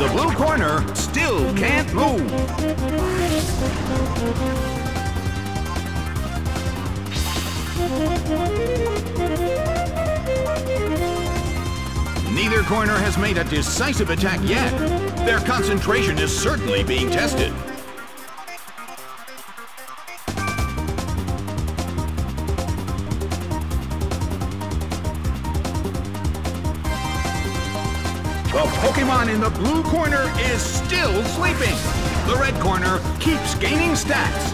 The blue corner still can't move. Neither corner has made a decisive attack yet. Their concentration is certainly being tested. The Pokemon in the blue corner is still sleeping. The red corner keeps gaining stats.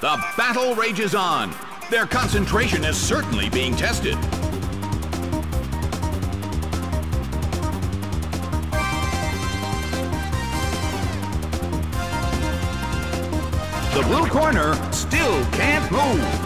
The battle rages on. Their concentration is certainly being tested. The blue corner still can't move.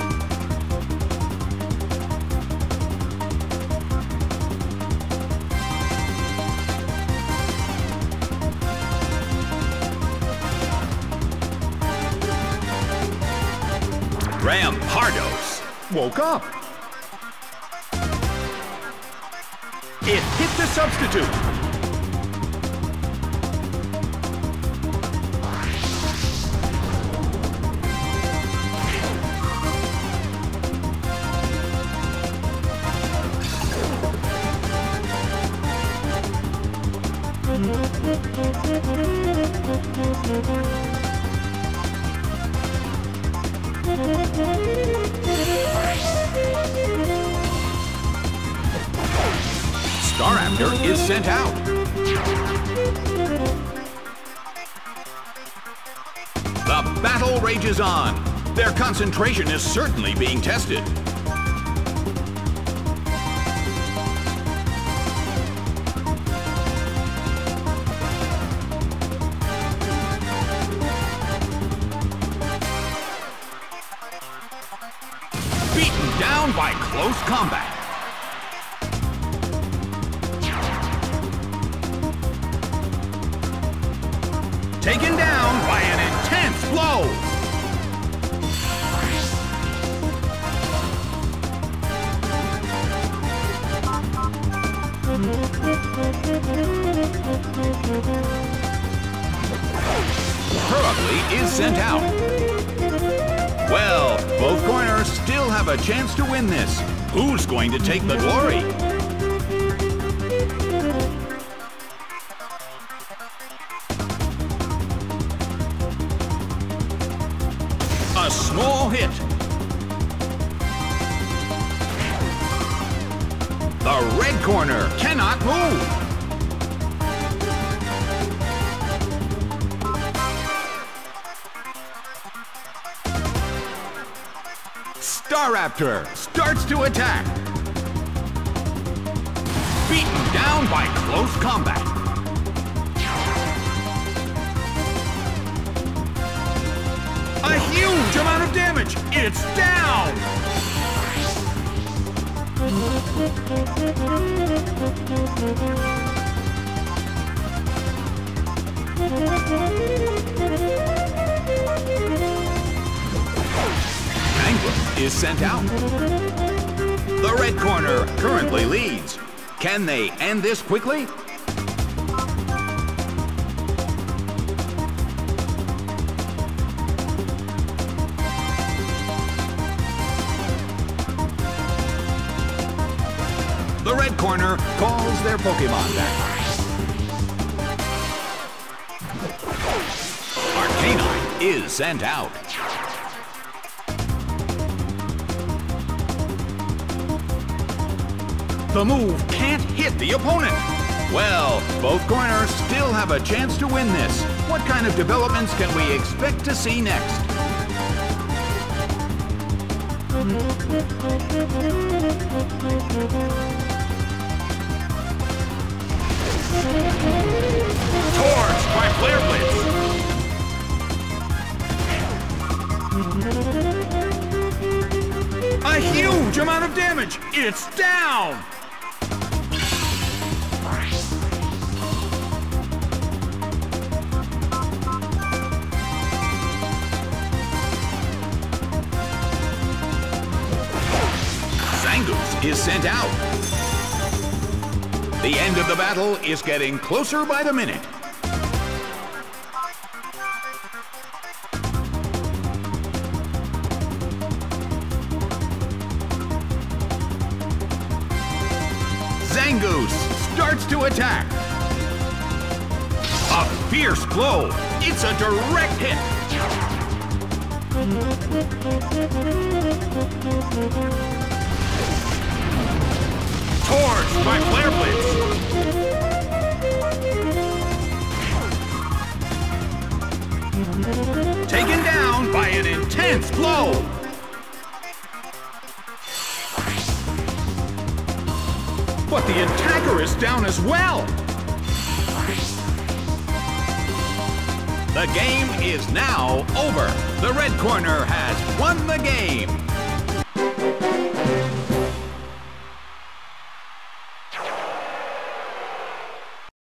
Rampardos woke up. It hit the substitute. Staraptor is sent out. The battle rages on. Their concentration is certainly being tested. Beaten down by close combat. Taken down by an intense blow. Hurriedly is sent out. Well, both corners still have a chance to win this. Who's going to take the glory? Small hit. The red corner cannot move. Staraptor starts to attack. Beaten down by close combat. Huge amount of damage. It's down. Wrangler is sent out. The red corner currently leads. Can they end this quickly? Pokemon back. Arcanine is sent out. The move can't hit the opponent. Well, both corners still have a chance to win this. What kind of developments can we expect to see next? Torch by A huge amount of damage! It's down! is sent out. The end of the battle is getting closer by the minute. Zangoose starts to attack. A fierce blow. It's a direct hit. Torched by Flare Blitz. But the attacker is down as well. The game is now over. The red corner has won the game.